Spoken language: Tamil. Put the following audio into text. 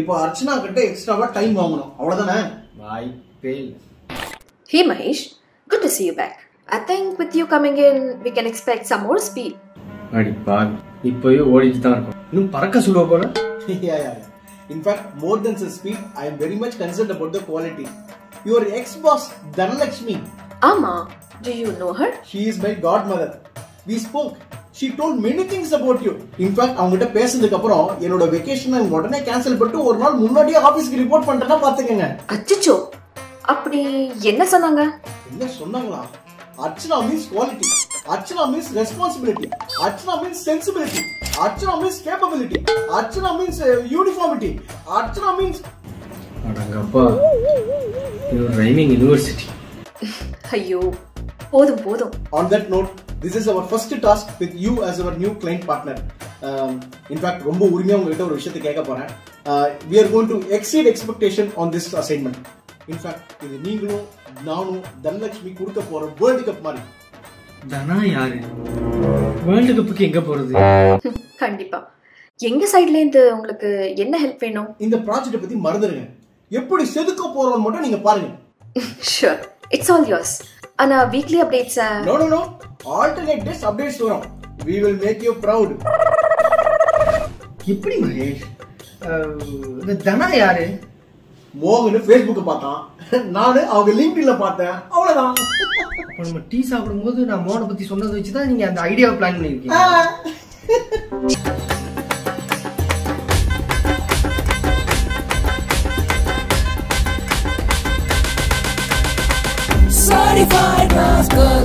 இப்போ அர்ச்சனா கிட்ட எக்ஸ்ட்ராவா டைம் வாங்கணும் அவ்வளவுதானே வாய்ப்பே இல்லை Hey Mahesh, good to see you back. I think with you coming in, we can expect some more speed. அடி பாவி இப்போயே ஓடிட்டு தான் இருக்கும் இன்னும் பறக்க சொல்லுவ போல yeah, yeah, yeah. In fact, more than the speed, I am very much concerned about the quality. Your ex-boss, Dhanalakshmi, Ama, do you know her? she is my She told many things about you. In fact, அவங்ககிட்ட பேசுனதுக்கு அப்புறம் என்னோட வெக்கேஷனை உடனே கேன்சல் பண்ணிட்டு ஒரு நாள் முன்னாடியே ஆபீஸ்க்கு ரிப்போர்ட் பண்ணிட்டேன்னா பாத்துக்கங்க அச்சச்சோ. அப்படி என்ன சொன்னாங்க? என்ன சொன்னாங்களா? Archana means quality Archana means responsibility Archana means sensibility Archana means capability Archana means uniformity Archana means அடங்கப்பா இது ரைமிங் யூனிவர்சிட்டி ஐயோ. போதும் போதும். On that note, this is our first task with you as our new client partner. Um, in fact, ரொம்ப உரிமையா உங்ககிட்ட ஒரு விஷயத்தை கேட்க we are going to exceed expectation on this assignment. In fact, இது நீங்களும் நானும் தனலட்சுமி கொடுக்க போற வேர்ல்டு கப் மாதிரி. தனா யாரு? வேர்ல்டு கப்புக்கு எங்க போறது? கண்டிப்பா. எங்க சைட்ல இருந்து உங்களுக்கு என்ன ஹெல்ப் வேணும்? இந்த ப்ராஜெக்ட் பத்தி மறந்துடுங்க எப்படி செதுக்க போறோம் மட்டும் நீங்க பாருங்க. ஷூர் இட்ஸ் ஆல் யோர்ஸ் ஆனா weekly updates no no no alternate days updates வரும் we will make you proud. எப்படி மகேஷ்? இந்த தனா யாரு? மோகன் ஃபேஸ்புக்கை பார்த்தான். நானு அவங்க லிங்க்டின்ல பார்த்தேன். அவ்வளவுதான். அப்ப நம்ம டீ சாப்பிடும்போது நான் மோனை பத்தி சொன்னதை வச்சு தான் நீங்க அந்த ஐடியாவை பிளான் பண்ணிருக்கீங்க Certified Rascal